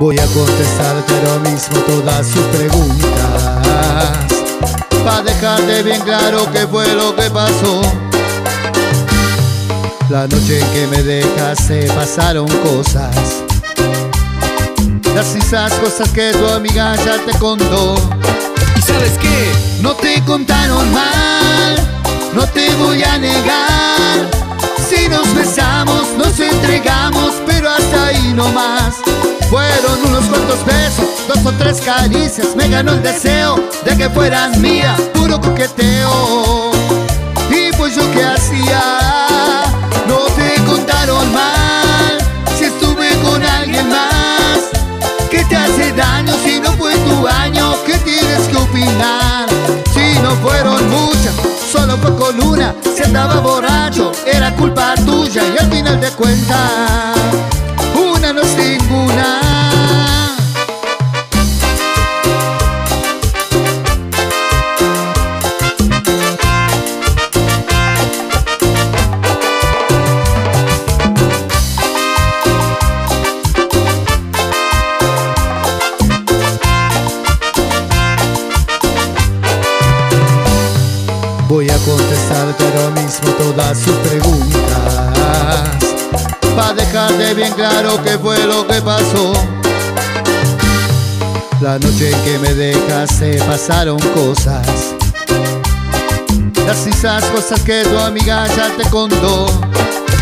Voy a contestarte ahora mismo todas sus preguntas. Pa' dejarte bien claro qué fue lo que pasó. La noche en que me dejaste pasaron cosas. Las mismas cosas que tu amiga ya te contó. ¿Y sabes qué? No te contaron mal, no te voy a negar caricias Me ganó el deseo de que fueran mía Puro coqueteo Y pues yo qué hacía No te contaron mal Si estuve con alguien más Que te hace daño si no fue tu año ¿Qué tienes que opinar? Voy a contestarte ahora mismo todas sus preguntas. Pa' dejarte bien claro qué fue lo que pasó. La noche en que me dejaste pasaron cosas. Las mismas cosas que tu amiga ya te contó.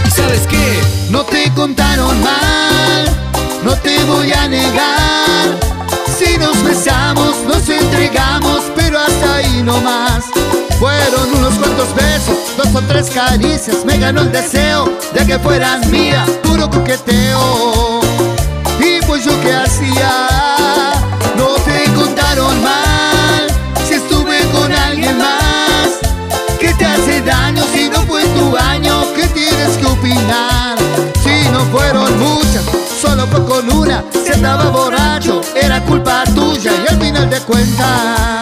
¿Y sabes qué? No te contaron mal, no te voy a negar. Si nos besamos, tres caricias Me ganó el deseo de que fueras mía Puro coqueteo Y pues yo qué hacía No te contaron mal Si estuve con alguien más ¿Qué te hace daño si no fue tu año? ¿Qué tienes que opinar? Si no fueron muchas, solo fue con una Si andaba borracho, era culpa tuya Y al final de cuentas